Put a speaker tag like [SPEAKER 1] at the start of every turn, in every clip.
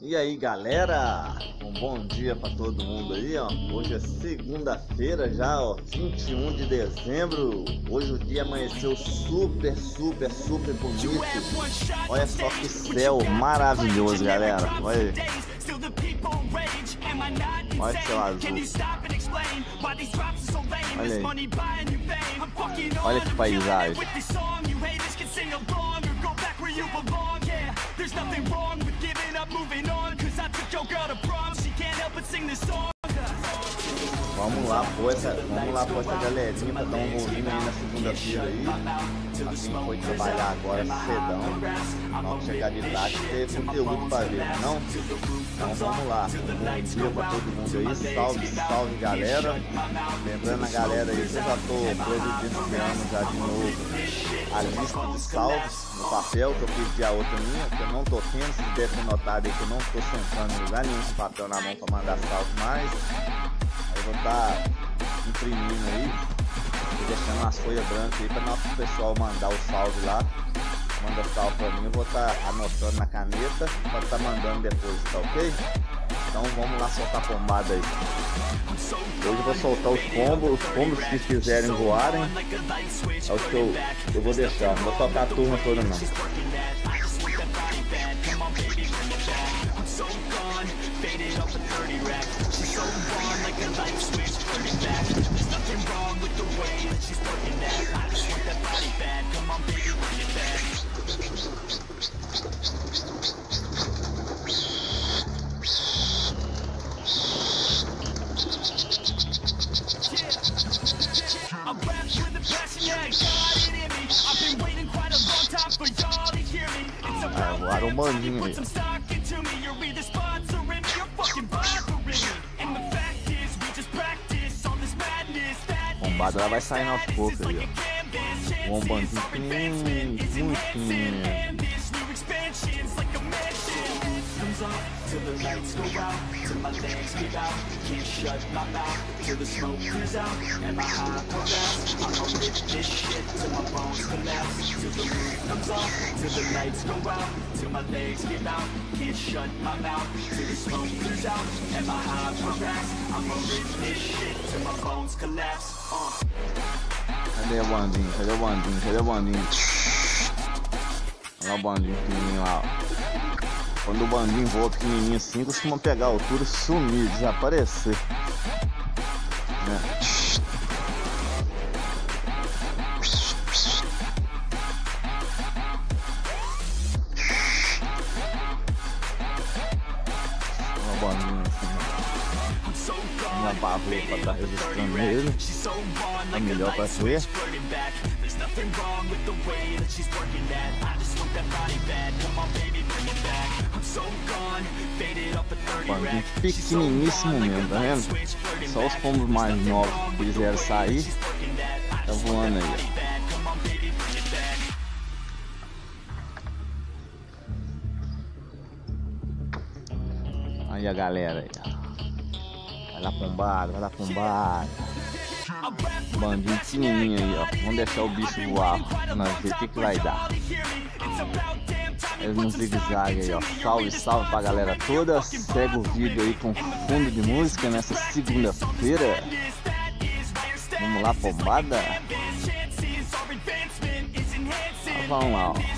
[SPEAKER 1] E aí galera, um bom dia para todo mundo aí, ó. Hoje é segunda-feira já, ó, 21 de dezembro. Hoje o dia amanheceu super, super, super bonito. Olha só que céu maravilhoso, galera. Olha aí. Olha o céu azul. Olha aí. Olha que paisagem. There's nothing wrong with giving up, moving Vamos lá, pô, essa, vamos lá pôr essa galerinha pra dar um volume aí na segunda-feira aí. Assim foi trabalhar agora cedão. Vamos chegar de tarde ter conteúdo pra ver, não? Então vamos lá. Um bom dia pra todo mundo aí. Salve, salve galera. Lembrando a galera aí que eu já tô providenciando já de novo a lista de salves no papel que eu fiz de a outra minha, que eu não tô tendo, se deve ter notado aí que eu não tô sentando em lugar nenhum papel na mão pra mandar salve mais vou estar tá imprimindo aí deixando umas folhas brancas aí para nosso pessoal mandar o salve lá. Manda salve para mim, eu vou estar tá anotando na caneta para estar tá mandando depois, tá ok? Então vamos lá soltar a pombada aí. Hoje eu vou soltar os pombos, os pombos que quiserem voarem. É o que eu, eu vou deixar, não vou soltar a turma toda não. faded off a 30 rack She's so gone like a light switch, turning back There's nothing wrong with the way that she's working that I just want that body bad, come on baby, me It's about time you put some stock into me You're either sponsoring me or fucking bothering me And the fact is, we just practice on this madness Bombada ela vai saindo aos poucos ali, ó. Bombandinho muito till my legs give out. Can't shut my mouth till the smoke clears out and my high collapse. I'ma rip this shit till my bones collapse, till the roof comes off, till the lights go out, till my legs give out. Can't shut my mouth till the smoke clears out and my high collapse. I'ma rip this shit till my bones collapse. Uh. Cadê o bandinho? Cadê o bandinho? Cadê o bandinho? Olha o bandinho pequenininho lá, ó. Quando o bandinho voa pequenininho assim, costuma pegar a altura sumir, desaparecer. Né? Uma bandinha assim. Uma barra pra estar registrando ele. É melhor pra ver. nothing wrong with the way that she's working that I just want that body bad, come on baby, 30 rack pequeniníssimo mesmo, tá vendo? Só os pombos mais novos que quiseram sair Tá voando aí, Aí a galera aí, Vai lá pombada, vai lá pombada Bandinho pequenininho aí, ó. Vamos deixar o bicho voar nós ver o que, que vai dar. No zigue-zague aí, ó. Salve, salve pra galera toda. Segue o vídeo aí com fundo de música nessa segunda-feira. Vamos lá, pombada. Vamos lá, ó.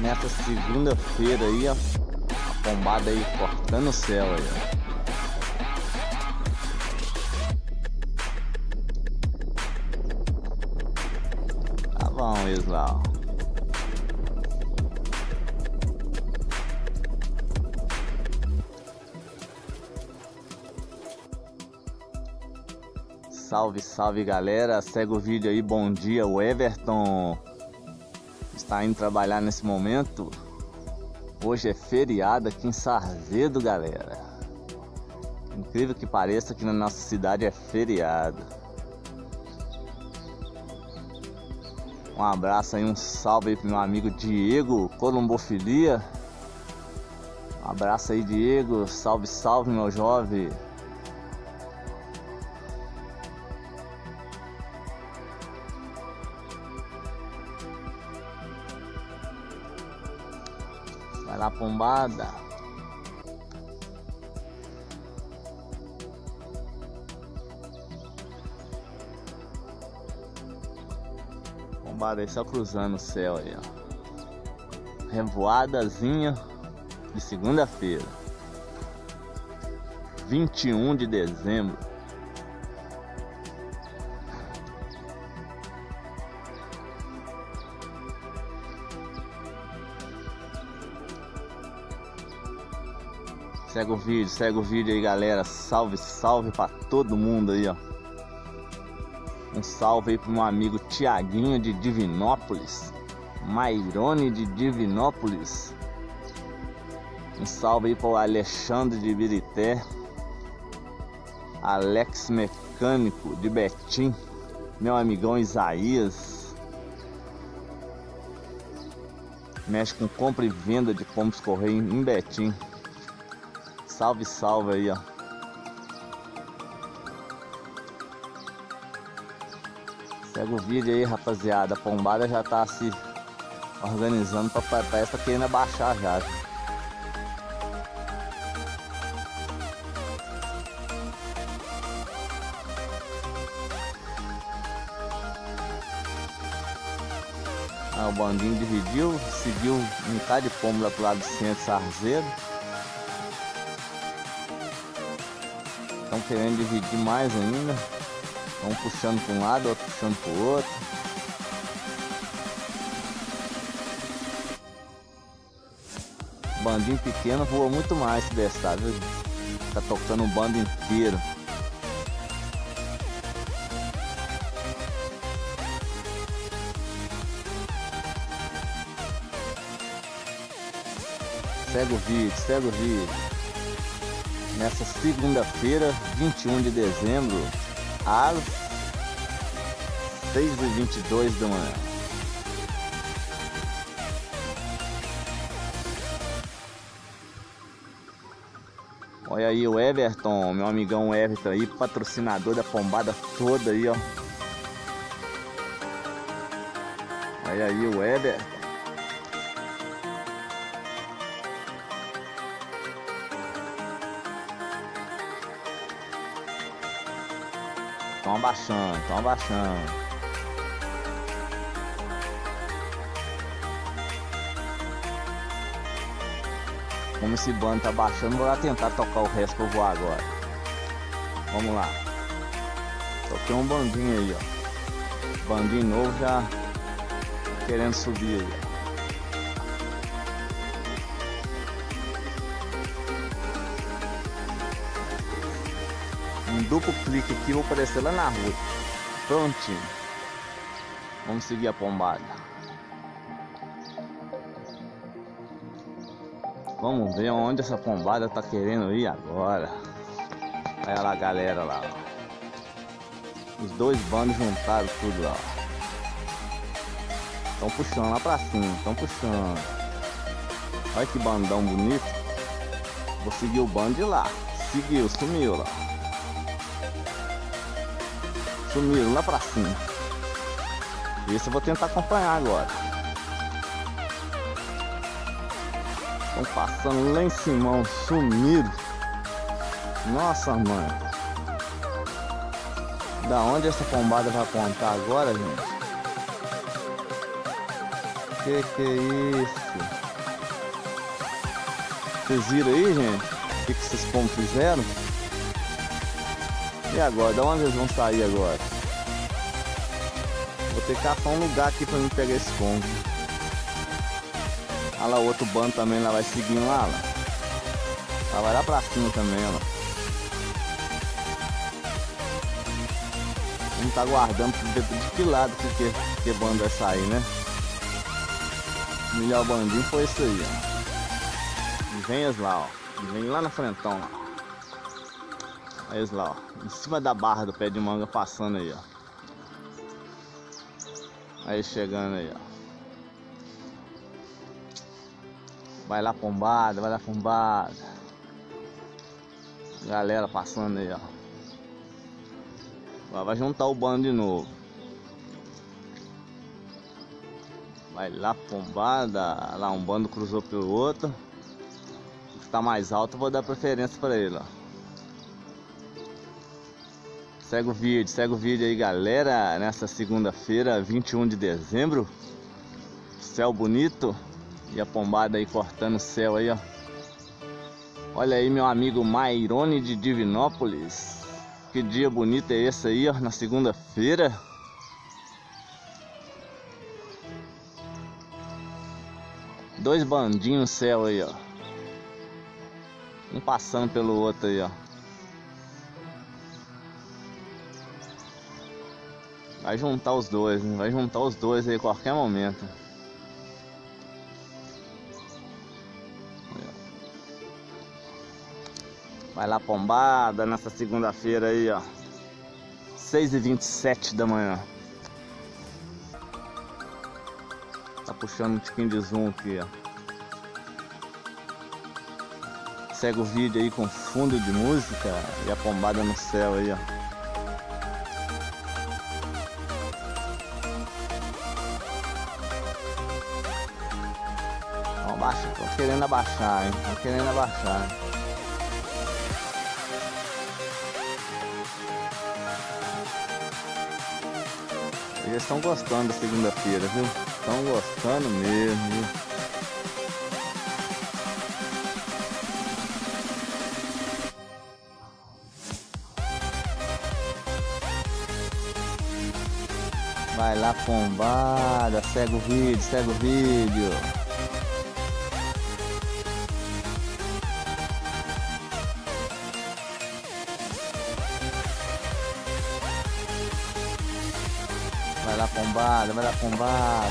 [SPEAKER 1] nessa segunda-feira aí, ó. A pombada aí cortando o céu aí, ó. Tá bom, ó.
[SPEAKER 2] Salve, salve galera, segue o vídeo aí, bom dia, o Everton está indo trabalhar nesse momento. Hoje é feriado aqui em Sarzedo, galera. Incrível que pareça que na nossa cidade é feriado. Um abraço aí, um salve aí pro meu amigo Diego Colombofilia. Um abraço aí, Diego. Salve, salve, meu jovem. Vai lá, pombada. Pombada aí só cruzando o céu aí, ó. Revoadazinha de segunda-feira. 21 de dezembro. Segue o vídeo, segue o vídeo aí, galera. Salve, salve para todo mundo aí, ó. Um salve aí pro meu amigo Tiaguinho de Divinópolis. Mairone de Divinópolis. Um salve aí pro Alexandre de Birité. Alex Mecânico de Betim. Meu amigão Isaías. Mexe com compra e venda de pombos correio em Betim. Salve, salve aí, ó. Segue o vídeo aí, rapaziada. A pombada já tá se organizando pra, pra essa querendo abaixar já. Ah, o bandinho dividiu, seguiu bocado de pombo lá pro lado do centro Sarzedo. Estão querendo dividir mais ainda. Um puxando para um lado, outro puxando para o outro. Bandinho pequeno voa muito mais se destar, viu? Tá tocando o bando inteiro. Segue o vídeo, segue o vídeo. Nessa segunda-feira, 21 de dezembro, às 6h22 da manhã. Olha aí o Everton, meu amigão Everton aí, patrocinador da pombada toda aí, ó. Olha aí o Everton. Estão abaixando, estão abaixando. Como esse bando tá baixando, vou lá tentar tocar o resto pra eu voar agora. Vamos lá. Toquei um bandinho aí, ó. Bandinho novo já querendo subir aí. Um duplo clique aqui vou aparecer lá na rua. Prontinho. Vamos seguir a pombada. Vamos ver onde essa pombada tá querendo ir agora. Olha lá a galera lá ó. os dois bandos juntaram tudo lá estão puxando lá pra cima estão puxando. Olha que bandão bonito. Vou seguir o bando de lá. Seguiu, sumiu lá Sumiram lá pra cima. Isso eu vou tentar acompanhar agora. Estão passando lá em cima, sumiram. Nossa mãe. Da onde essa pombada vai apontar agora, gente? Que que é isso? Vocês viram aí, gente? O que, que esses pombos fizeram? E agora? Da onde eles vão sair agora? Vou ter que caçar um lugar aqui pra mim pegar esse pombo. Olha lá, o outro bando também lá vai seguindo lá, lá. Ela vai lá pra cima também, ó. não tá aguardando de que lado que, que, bando vai sair, né? O melhor bandinho foi isso aí, ó. Eles lá, ó. Vem lá na frentão, lá. Aí eles lá, ó. Em cima da barra do pé de manga passando aí, ó. Aí chegando aí, ó. Vai lá pombada, vai lá pombada. Galera passando aí, ó. Vai juntar o bando de novo. Vai lá pombada. Lá um bando cruzou pelo outro. Que tá mais alto vou dar preferência para ele, ó. Segue o vídeo, segue o vídeo aí, galera. Nessa segunda-feira, 21 de dezembro. Céu bonito. E a pombada aí cortando o céu aí, ó. Olha aí, meu amigo Mairone de Divinópolis. Que dia bonito é esse aí, ó, na segunda-feira. Dois bandinhos no céu aí, ó. Um passando pelo outro aí, ó. Vai juntar os dois, vai juntar os dois aí a qualquer momento. Vai lá pombada nessa segunda-feira aí, ó. 6h27 da manhã. Tá puxando um tiquinho de zoom aqui, ó. Segue o vídeo aí com fundo de música e a pombada no céu aí, ó. Querendo abaixar, hein? Tô querendo abaixar. Eles estão gostando da segunda-feira, viu? Estão gostando mesmo, viu? Vai lá, pombada, segue o vídeo, segue o vídeo. Lá pombada, vai lá pombada.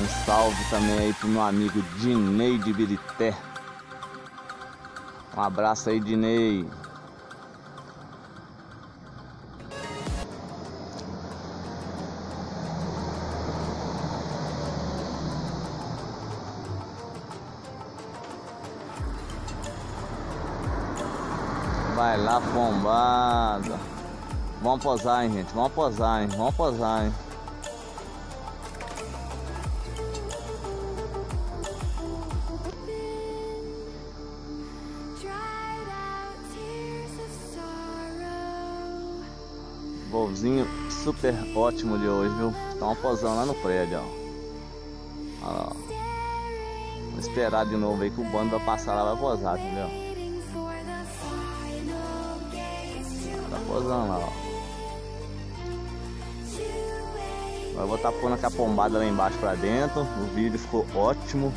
[SPEAKER 2] Um salve também aí pro meu amigo Dinei de Birité. Um abraço aí, Dinei. Vai lá, bombada. Vamos posar, hein, gente. Vamos posar, hein. Vamos posar, hein. Voozinho super ótimo de hoje, viu? Tá uma posão lá no prédio, ó. Olha lá, ó. Vou esperar de novo aí que o bando vai passar lá, vai posar, entendeu? Vou estar pondo a pombada lá embaixo pra dentro. O vídeo ficou ótimo.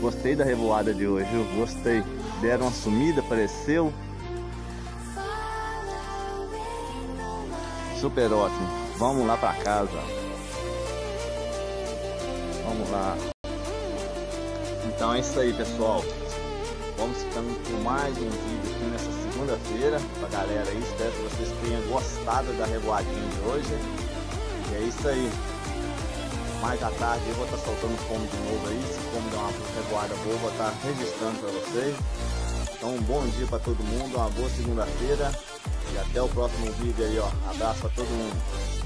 [SPEAKER 2] Gostei da revoada de hoje, viu? Gostei. Deram uma sumida, apareceu. Super ótimo. Vamos lá pra casa. Vamos lá. Então é isso aí, pessoal. Vamos ficando com mais um vídeo aqui nessa segunda-feira pra galera aí. Espero que vocês tenham gostado da revoadinha de hoje. E é isso aí. Mais à tarde eu vou estar tá soltando fome de novo aí. Se como der uma revoada boa, vou estar tá registrando para vocês. Então um bom dia para todo mundo, uma boa segunda-feira. E até o próximo vídeo aí, ó. Abraço para todo mundo.